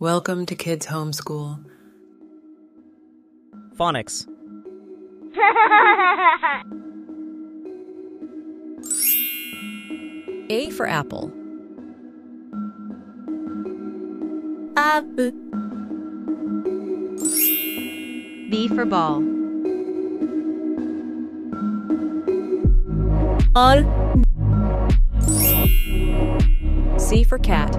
Welcome to Kids Homeschool. Phonics. A for apple. apple, B for ball. all, C for cat.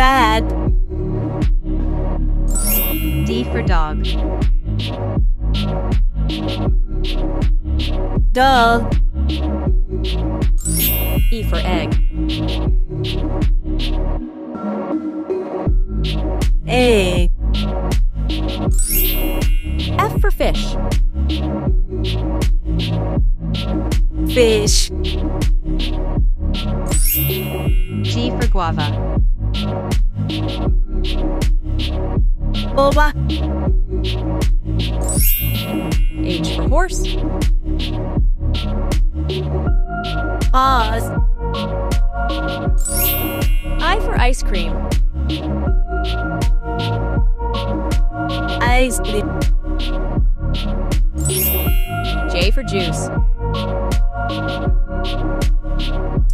Cat, D for dog. dog, E for egg. egg, F for fish. fish, G for guava. Boba, H for horse. horse, I for ice cream. ice cream, J for juice.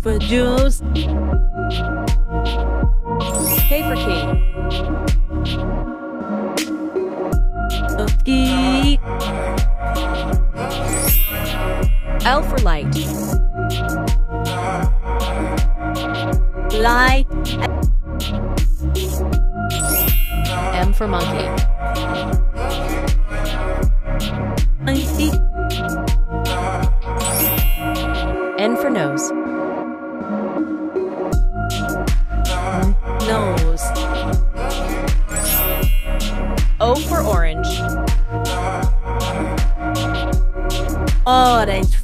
for juice, For key. key, L for light. light, M for monkey, orange,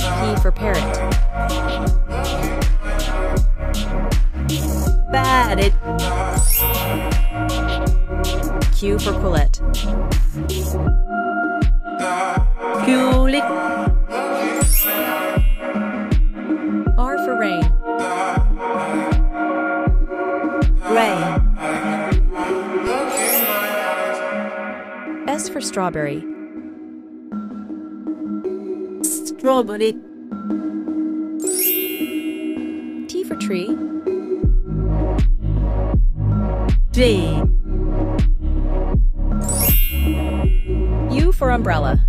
P for parrot. parrot, Q for quillette. tulip, R for rain. rain, S for strawberry. Strawberry, T for tree. tree, U for umbrella.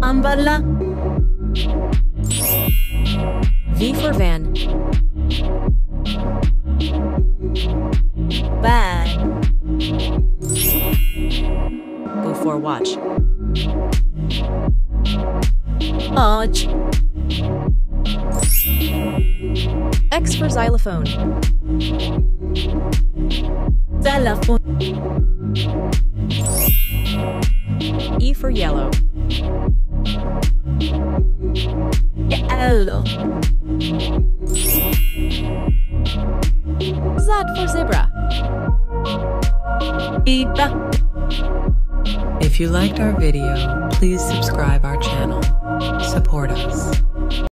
umbrella, V for van, O for watch. arch, X for xylophone. telephone, E for yellow. yellow, Z for zebra. zebra. If you liked our video, please subscribe our channel. Support us.